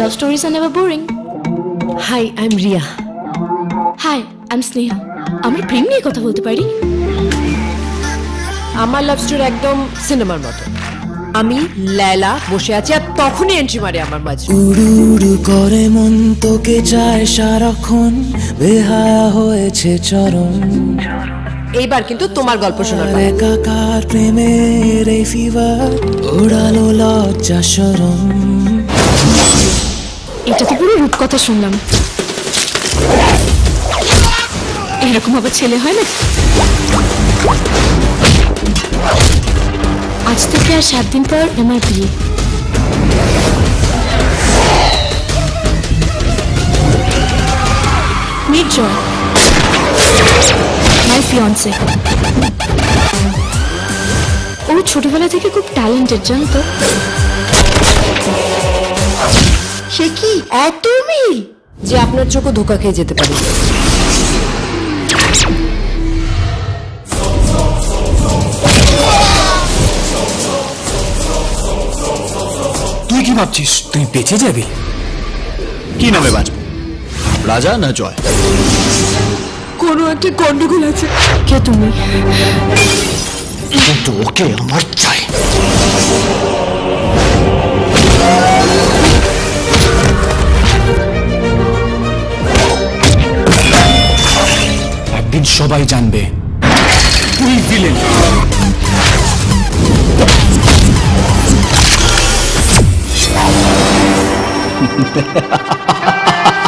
Love stories are never boring. Hi I am Riya Hi, I'm Sneha. আমরা প্রেম নিয়ে কথা বলতে পারি আমার লাভ স্টোরি একদম সিনেমার মতো আমি লেলা বসে আছি আর তখনই এন্ট্রি মারে আমার মাঝে উড়ু উড়ু করে মন তোকে চায় সারাক্ষণ বেহায়া হয়েছে চরম এইবার কিন্তু তোমার গল্প পালা। একাকার প্রেমের এই ফিভার ওড়ালো লজ্জা সরম এটা তো পুরো রূপকথা শুনলাম। এরকম আবার ছেলে হয় না? আজ থেকে আর সাত দিন পর আমার বিয়ে। Meet Joy, my fiance. ও ছোটবেলা থেকে খুব ট্যালেন্টেড জানো তো? এত মিল যে আপনার চোখও ধোকা খেয়ে যেতে পারে। তুই কি ভাবছিস? তুই বেঁচে যাবি? কি নামে বাঁচব? রাজা না জয়? কোনো একটা গন্ডগোল আছে। কে তুমি? কিন্তু ওকে আমার চাই। সবাই জানবে। তুই ভিলেন